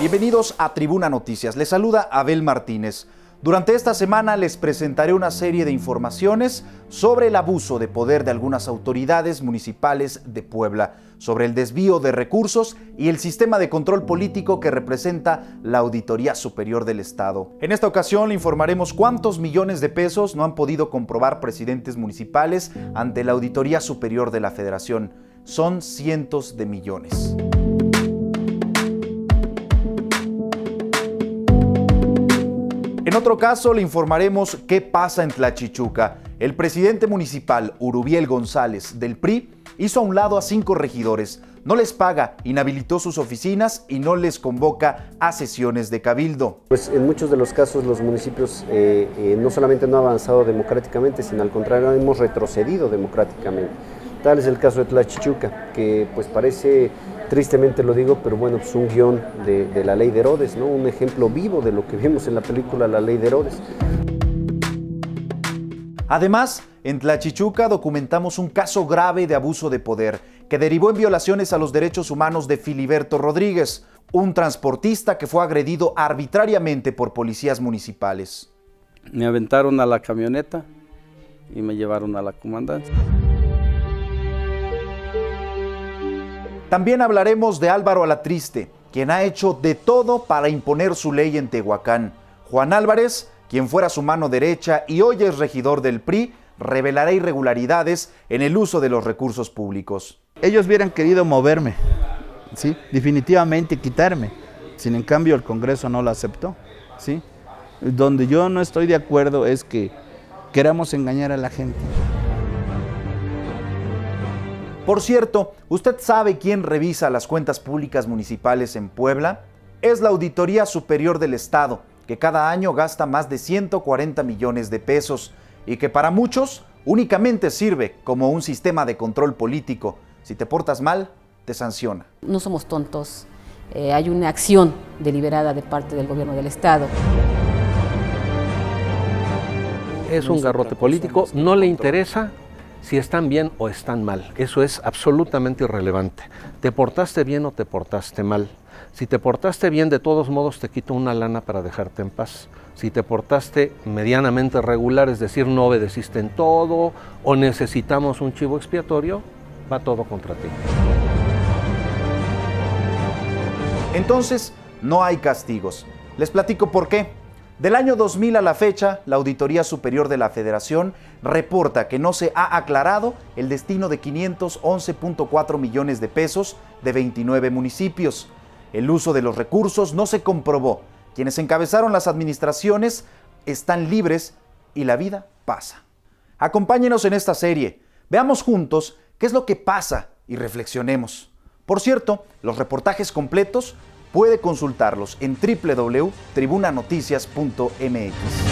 Bienvenidos a Tribuna Noticias. Les saluda Abel Martínez. Durante esta semana les presentaré una serie de informaciones sobre el abuso de poder de algunas autoridades municipales de Puebla, sobre el desvío de recursos y el sistema de control político que representa la Auditoría Superior del Estado. En esta ocasión le informaremos cuántos millones de pesos no han podido comprobar presidentes municipales ante la Auditoría Superior de la Federación. Son cientos de millones. Otro caso le informaremos qué pasa en Tlachichuca. El presidente municipal Urubiel González del PRI hizo a un lado a cinco regidores, no les paga, inhabilitó sus oficinas y no les convoca a sesiones de cabildo. Pues en muchos de los casos los municipios eh, eh, no solamente no han avanzado democráticamente, sino al contrario hemos retrocedido democráticamente. Tal es el caso de Tlachichuca, que pues parece, tristemente lo digo, pero bueno, pues un guion de, de la ley de Herodes, ¿no? un ejemplo vivo de lo que vimos en la película La ley de Herodes. Además, en Tlachichuca documentamos un caso grave de abuso de poder que derivó en violaciones a los derechos humanos de Filiberto Rodríguez, un transportista que fue agredido arbitrariamente por policías municipales. Me aventaron a la camioneta y me llevaron a la comandancia. También hablaremos de Álvaro Alatriste, quien ha hecho de todo para imponer su ley en Tehuacán. Juan Álvarez, quien fuera su mano derecha y hoy es regidor del PRI, revelará irregularidades en el uso de los recursos públicos. Ellos hubieran querido moverme, ¿sí? definitivamente quitarme. Sin en cambio el Congreso no lo aceptó. ¿sí? Donde yo no estoy de acuerdo es que queramos engañar a la gente. Por cierto, ¿usted sabe quién revisa las cuentas públicas municipales en Puebla? Es la Auditoría Superior del Estado, que cada año gasta más de 140 millones de pesos y que para muchos únicamente sirve como un sistema de control político. Si te portas mal, te sanciona. No somos tontos, eh, hay una acción deliberada de parte del gobierno del Estado. Es un garrote político, no le interesa si están bien o están mal. Eso es absolutamente irrelevante. ¿Te portaste bien o te portaste mal? Si te portaste bien, de todos modos te quito una lana para dejarte en paz. Si te portaste medianamente regular, es decir, no obedeciste en todo o necesitamos un chivo expiatorio, va todo contra ti. Entonces, no hay castigos. Les platico por qué. Del año 2000 a la fecha, la Auditoría Superior de la Federación reporta que no se ha aclarado el destino de 511.4 millones de pesos de 29 municipios. El uso de los recursos no se comprobó. Quienes encabezaron las administraciones están libres y la vida pasa. Acompáñenos en esta serie. Veamos juntos qué es lo que pasa y reflexionemos. Por cierto, los reportajes completos puede consultarlos en www.tribunanoticias.mx.